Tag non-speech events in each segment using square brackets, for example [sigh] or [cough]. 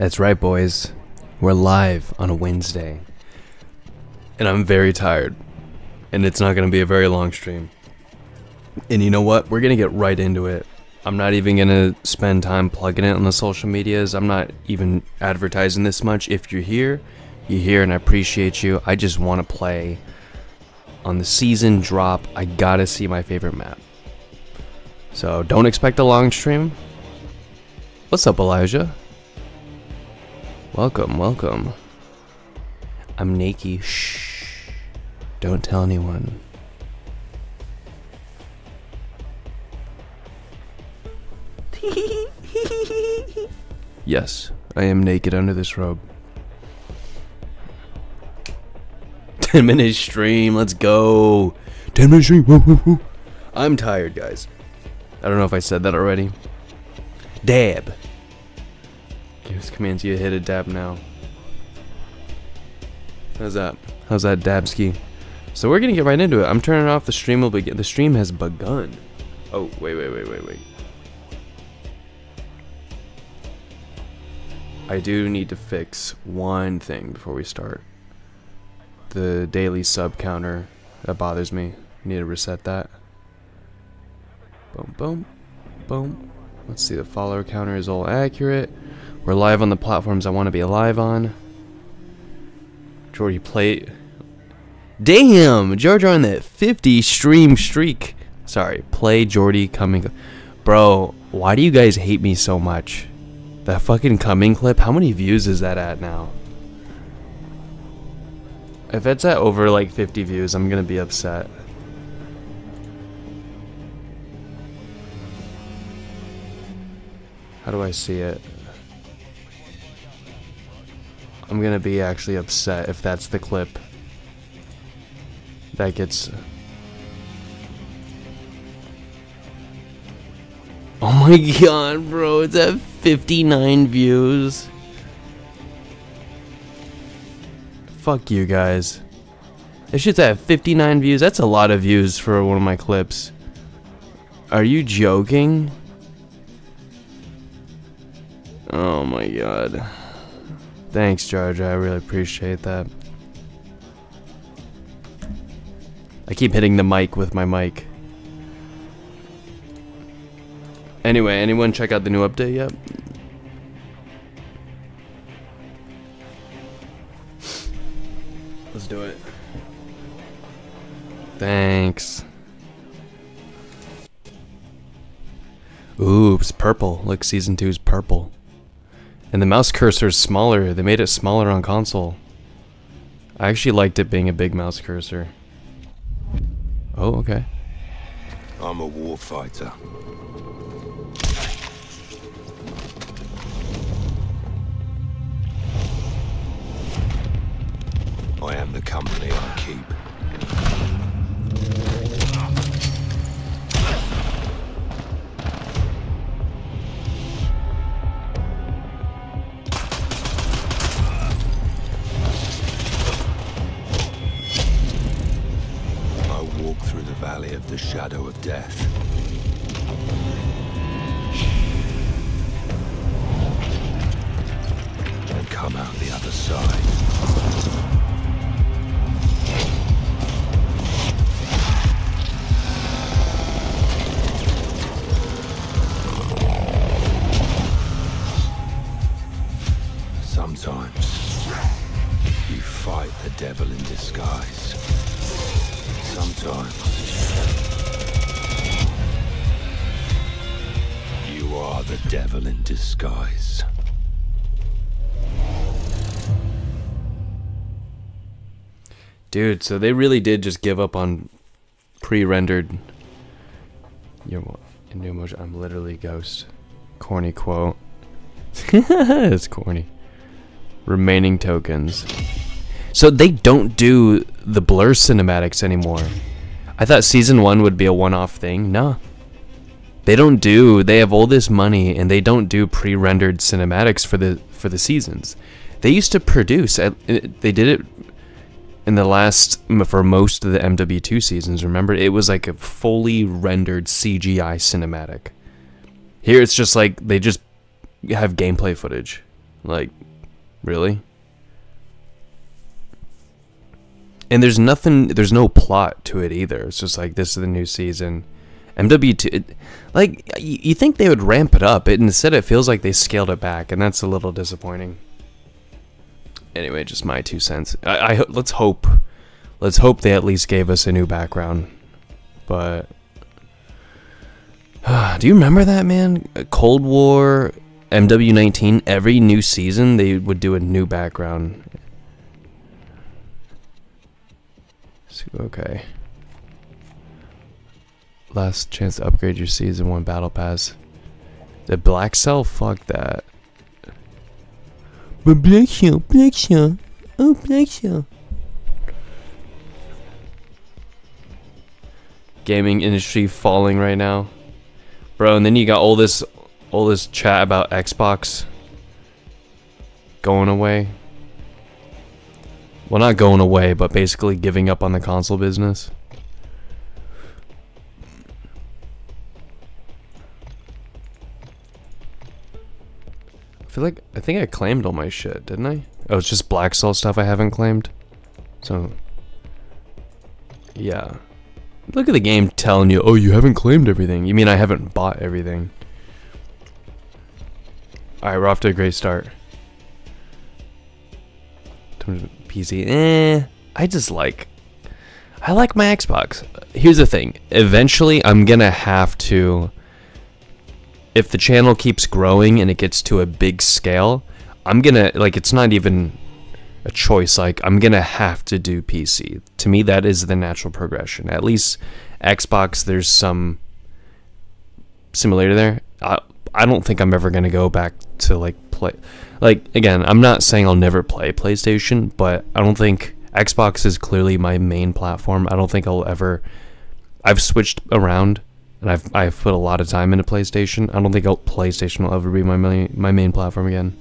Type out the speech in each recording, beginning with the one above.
That's right, boys. We're live on a Wednesday. And I'm very tired. And it's not going to be a very long stream. And you know what? We're going to get right into it. I'm not even going to spend time plugging it on the social medias. I'm not even advertising this much. If you're here, you're here and I appreciate you. I just want to play on the season drop. I got to see my favorite map. So don't expect a long stream. What's up, Elijah? Welcome, welcome. I'm Nakey. Shh. Don't tell anyone. [laughs] yes, I am naked under this robe. 10 minute stream, let's go. 10 minute stream, woo, woo, woo. I'm tired, guys. I don't know if I said that already. Dab. Gives commands you to hit a dab now. How's that? How's that dabski? So we're gonna get right into it. I'm turning off the stream will begin. The stream has begun. Oh wait wait wait wait wait. I do need to fix one thing before we start. The daily sub counter that bothers me. Need to reset that. Boom boom boom. Let's see the follower counter is all accurate. We're live on the platforms I want to be alive on. Jordy play. Damn! George on that 50 stream streak. Sorry, play Jordy coming. Bro, why do you guys hate me so much? That fucking coming clip, how many views is that at now? If it's at over like 50 views, I'm gonna be upset. How do I see it? I'm gonna be actually upset if that's the clip that gets. Oh my god, bro, it's at 59 views. Fuck you guys. This shit's at 59 views. That's a lot of views for one of my clips. Are you joking? Oh my god. Thanks, Georgia. I really appreciate that. I keep hitting the mic with my mic. Anyway, anyone check out the new update yet? Let's do it. Thanks. Ooh, it's purple. Look, season two is purple. And the mouse cursor is smaller. They made it smaller on console. I actually liked it being a big mouse cursor. Oh, okay. I'm a warfighter. Dude, so they really did just give up on pre-rendered. New motion. I'm literally ghost. Corny quote. [laughs] it's corny. Remaining tokens. So they don't do the blur cinematics anymore. I thought season one would be a one-off thing. No. They don't do. They have all this money and they don't do pre-rendered cinematics for the for the seasons. They used to produce. They did it in the last for most of the MW2 seasons, remember it was like a fully rendered CGI cinematic. Here it's just like they just have gameplay footage. Like, really? And there's nothing, there's no plot to it either. It's just like, this is the new season. MW2, it, like, you, think they would ramp it up. It, instead, it feels like they scaled it back, and that's a little disappointing. Anyway, just my two cents. I, I let's hope, let's hope they at least gave us a new background. But [sighs] do you remember that, man? Cold War, MW19. Every new season, they would do a new background. Okay. Last chance to upgrade your season one battle pass. The black cell, fuck that. Oh black cell. Gaming industry falling right now, bro. And then you got all this, all this chat about Xbox going away. Well, not going away, but basically giving up on the console business. Feel like I think I claimed all my shit, didn't I? Oh, it's just Black Cell stuff I haven't claimed. So, yeah. Look at the game telling you, oh, you haven't claimed everything. You mean I haven't bought everything? Alright, we're off to a great start. PC, eh. I just like. I like my Xbox. Here's the thing. Eventually, I'm gonna have to. If the channel keeps growing and it gets to a big scale, I'm gonna like. It's not even a choice. Like I'm gonna have to do PC. To me, that is the natural progression. At least Xbox, there's some similarity there. I I don't think I'm ever gonna go back to like play. Like again, I'm not saying I'll never play PlayStation, but I don't think Xbox is clearly my main platform. I don't think I'll ever. I've switched around, and I've I've put a lot of time into PlayStation. I don't think PlayStation will ever be my main my main platform again.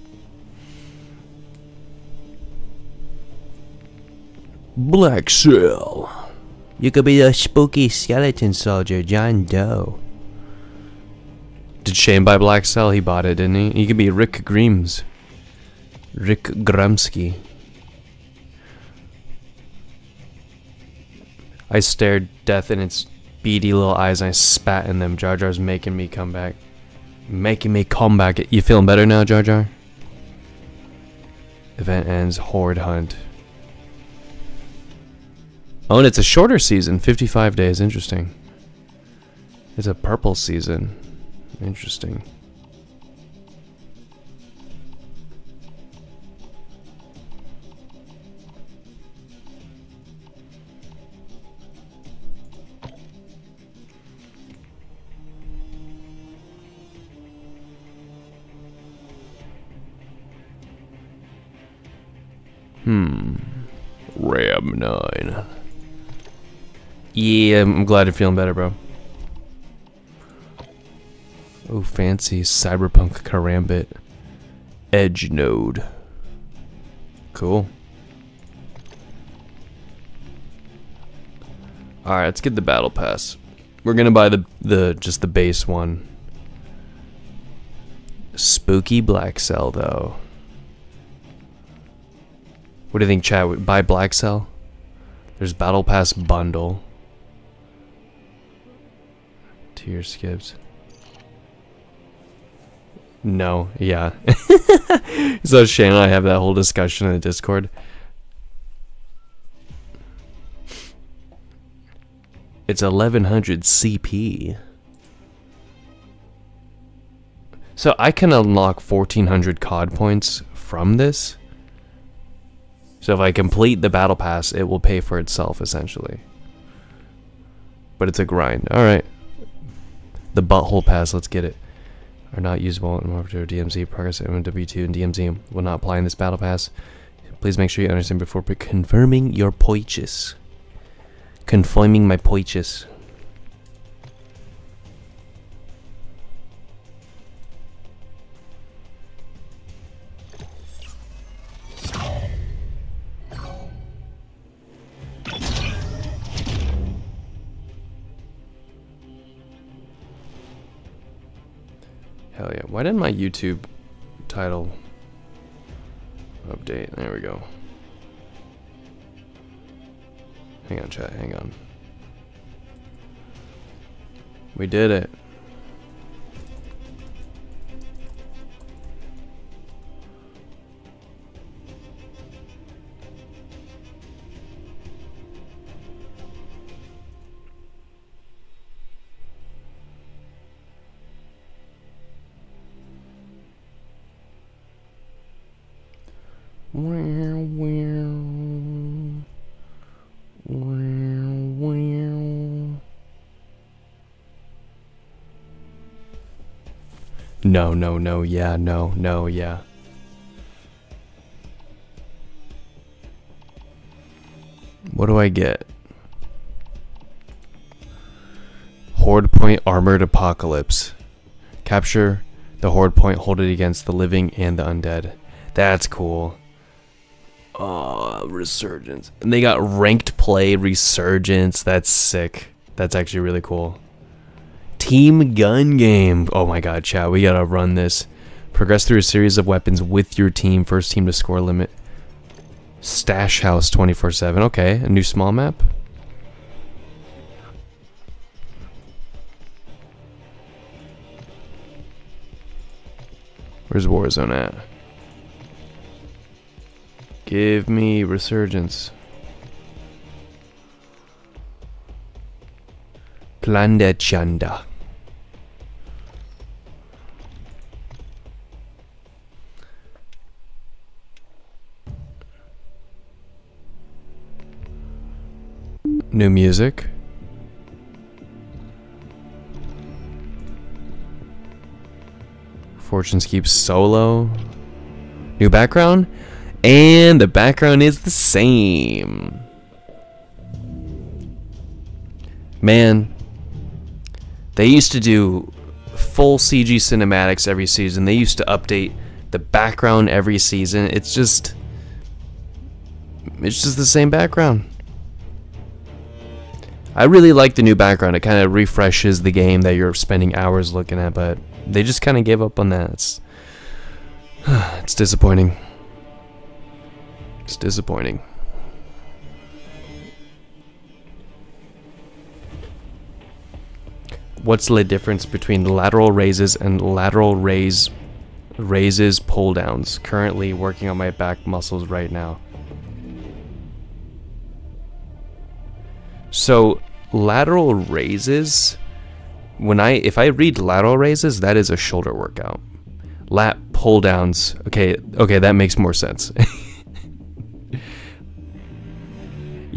Black Cell. You could be the spooky skeleton soldier, John Doe. Did Shane buy Black Cell? He bought it, didn't he? He could be Rick Grimes. Rick Grumsky. I stared death in its beady little eyes and I spat in them. Jar Jar's making me come back. Making me come back. You feeling better now, Jar Jar? Event ends. Horde hunt. Oh, and it's a shorter season. 55 days. Interesting. It's a purple season. Interesting. Hmm. Ram 9. Yeah, I'm glad you're feeling better, bro. Oh, fancy cyberpunk karambit. Edge node. Cool. Alright, let's get the battle pass. We're gonna buy the the just the base one. Spooky black cell though. What do you think, Chad? Buy Black Cell? There's Battle Pass Bundle. Tier skips. No, yeah. [laughs] so Shane and I have that whole discussion in the Discord. It's 1100 CP. So I can unlock 1400 COD points from this. So if I complete the battle pass, it will pay for itself essentially. But it's a grind. Alright. The butthole pass, let's get it. Are not usable in Marvel DMZ progress MW2 and DMZ will not apply in this battle pass. Please make sure you understand before confirming your purchase. Confirming my purchase. Hell yeah. Why didn't my YouTube title Update. There we go. Hang on, chat. Hang on. We did it. No, no, no, yeah, no, no, yeah. What do I get? Horde Point Armored Apocalypse. Capture the Horde Point, hold it against the living and the undead. That's cool. Oh, Resurgence. And they got ranked play Resurgence. That's sick. That's actually really cool. Team gun game. Oh my god, chat. We gotta run this. Progress through a series of weapons with your team. First team to score limit. Stash house 24 7. Okay, a new small map. Where's Warzone at? Give me Resurgence. Chanda. New music. Fortunes keep solo. New background. And the background is the same. Man, they used to do full CG cinematics every season. They used to update the background every season. It's just it's just the same background. I really like the new background. It kind of refreshes the game that you're spending hours looking at, but they just kind of gave up on that. It's, [sighs] it's disappointing. It's disappointing. What's the difference between lateral raises and lateral raise raises pull downs? Currently working on my back muscles right now. So lateral raises when I if I read lateral raises, that is a shoulder workout. Lat pull downs. Okay, okay, that makes more sense. [laughs]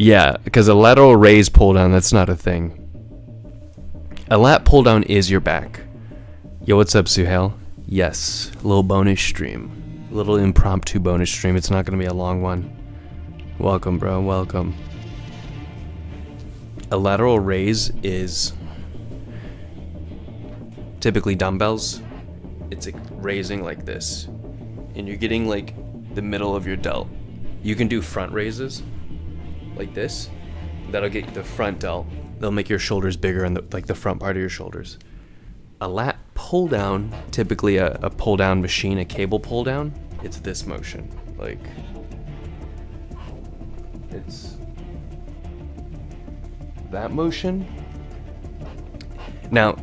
yeah, because a lateral raise pull down, that's not a thing. A lat pull down is your back. Yo, what's up, Suhail? Yes, little bonus stream. Little impromptu bonus stream. It's not going to be a long one. Welcome, bro. Welcome. A lateral raise is typically dumbbells. It's like raising like this. And you're getting like the middle of your delt. You can do front raises like this. That'll get the front delt they'll make your shoulders bigger and like the front part of your shoulders. A lat pull down, typically a, a pull down machine, a cable pull down, it's this motion. Like, it's that motion. Now,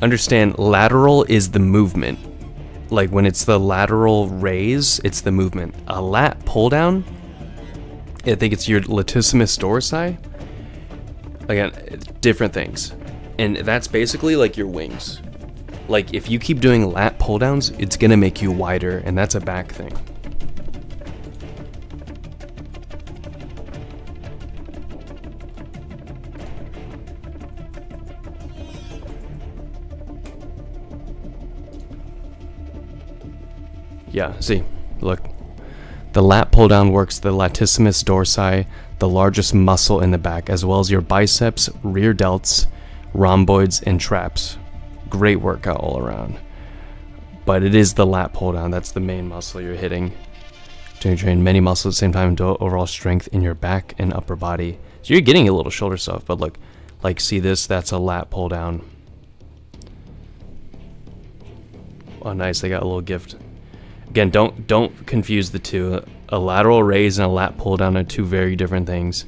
understand lateral is the movement. Like when it's the lateral raise, it's the movement. A lat pull down, I think it's your latissimus dorsi. Again different things. And that's basically like your wings. Like if you keep doing lat pull downs it's gonna make you wider and that's a back thing. Yeah see look the lat pull down works the latissimus dorsi the largest muscle in the back, as well as your biceps, rear delts, rhomboids, and traps. Great workout all around. But it is the lat pull down, that's the main muscle you're hitting. To train many muscles at the same time to overall strength in your back and upper body. So you're getting a little shoulder stuff, but look, like see this, that's a lat pull down. Oh nice, they got a little gift. Again, don't don't confuse the two. a lateral raise and a lat pull down are two very different things.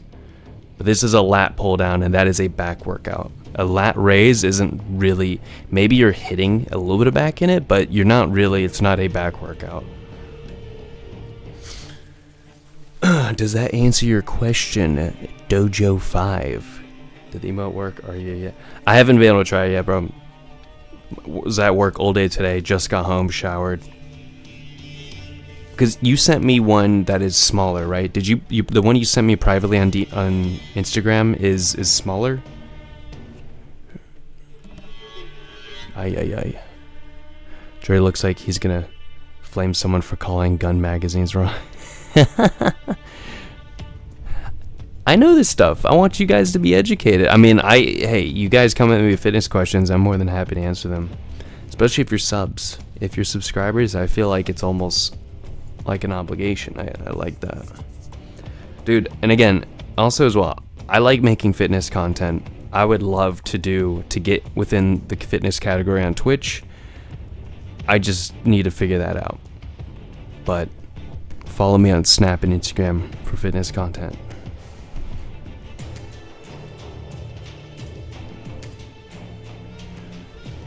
But this is a lat pull down, and that is a back workout. A lat raise isn't really, maybe you're hitting a little bit of back in it, but you're not really, it's not a back workout. [clears throat] Does that answer your question, Dojo 5? Did the emote work? Are you yet? I haven't been able to try it yet, bro. Was at work all day today, just got home, showered. Because you sent me one that is smaller, right? Did you, you the one you sent me privately on D, on Instagram is is smaller? Ay ay ay. Dre looks like he's gonna flame someone for calling gun magazines wrong. [laughs] I know this stuff. I want you guys to be educated. I mean, I hey, you guys come at me with fitness questions. I'm more than happy to answer them. Especially if you're subs. If you're subscribers, I feel like it's almost like an obligation. I, I like that. Dude, and again, also as well, I like making fitness content. I would love to do to get within the fitness category on Twitch. I just need to figure that out. But follow me on Snap and Instagram for fitness content.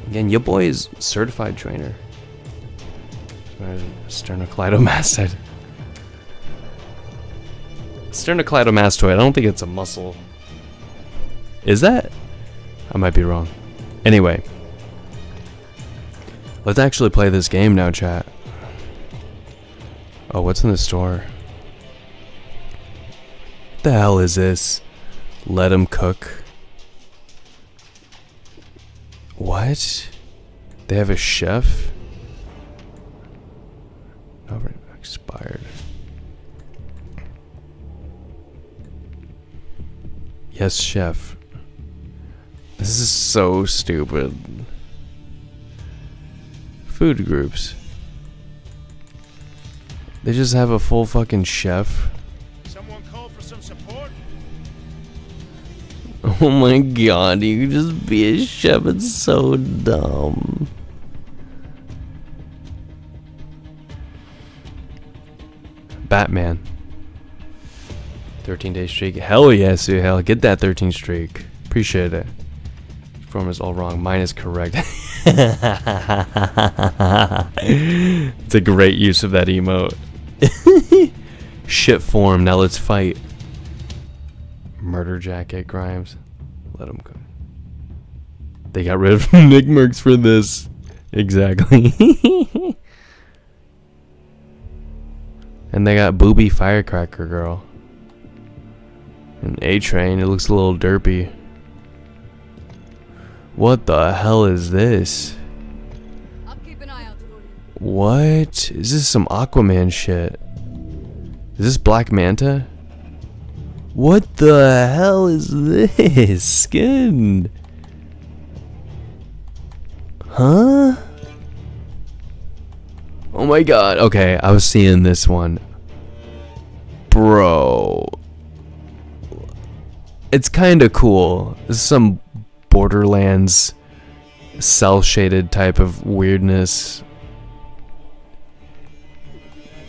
Again, your boy is certified trainer. Sternocleidomastoid. Sternocleidomastoid. I don't think it's a muscle. Is that? I might be wrong. Anyway. Let's actually play this game now, chat. Oh, what's in the store? What The hell is this? Let him cook. What? They have a chef? Expired. Yes, chef. This is so stupid. Food groups. They just have a full fucking chef. Someone call for some support? Oh my god, you can just be a chef. It's so dumb. Batman. 13 day streak. Hell yes, yeah, hell. Get that 13 streak. Appreciate it. Form is all wrong. Mine is correct. [laughs] it's a great use of that emote. [laughs] Shit form. Now let's fight. Murder jacket, Grimes. Let him go. They got rid of [laughs] Nick Mercs for this. Exactly. And they got Booby Firecracker Girl. And A Train, it looks a little derpy. What the hell is this? I'll keep an eye out for you. What? Is this some Aquaman shit? Is this Black Manta? What the hell is this [laughs] skin? Huh? Oh my god. Okay, I was seeing this one. Bro. It's kind of cool. This is some Borderlands cel shaded type of weirdness.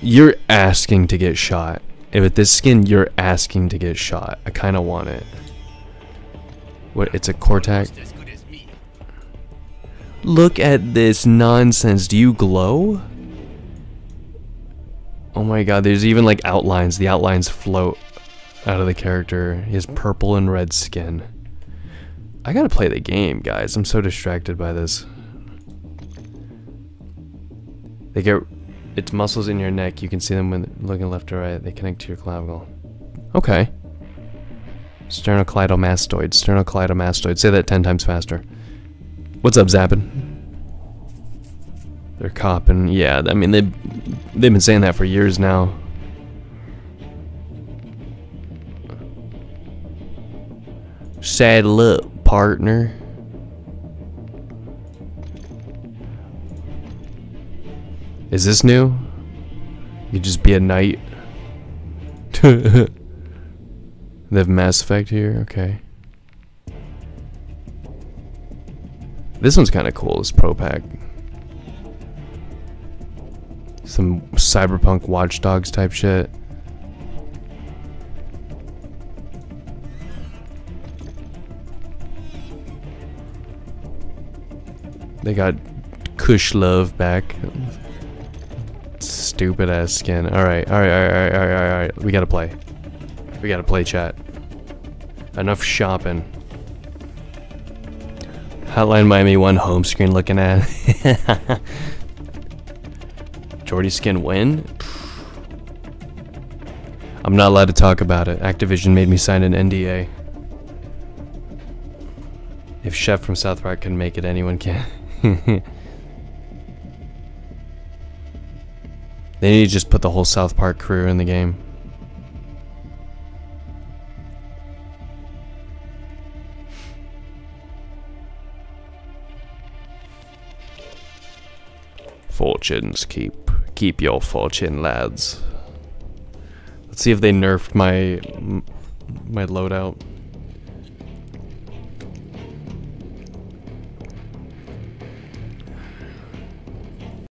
You're asking to get shot. If with this skin, you're asking to get shot. I kind of want it. What? It's a me. Look at this nonsense. Do you glow? Oh my god, there's even like outlines. The outlines float out of the character. He has purple and red skin. I gotta play the game, guys. I'm so distracted by this. They get its muscles in your neck. You can see them when looking left or right. They connect to your clavicle. Okay. Sternocleidomastoid. Sternocleidomastoid. Say that ten times faster. What's up, Zappin? They're copping. Yeah, I mean they've they've been saying that for years now. Saddle up, partner. Is this new? You just be a knight. [laughs] they have Mass Effect here. Okay. This one's kind of cool. This Pro Pack. Some cyberpunk watchdogs type shit. They got Kush Love back. Stupid ass skin. Alright, alright, alright, alright, alright, alright. We gotta play. We gotta play chat. Enough shopping. Hotline Miami 1 home screen looking at. [laughs] Jordy skin win? I'm not allowed to talk about it. Activision made me sign an NDA. If Chef from South Park can make it, anyone can. [laughs] they need to just put the whole South Park crew in the game. Fortunes keep keep your fortune, lads. Let's see if they nerfed my my loadout.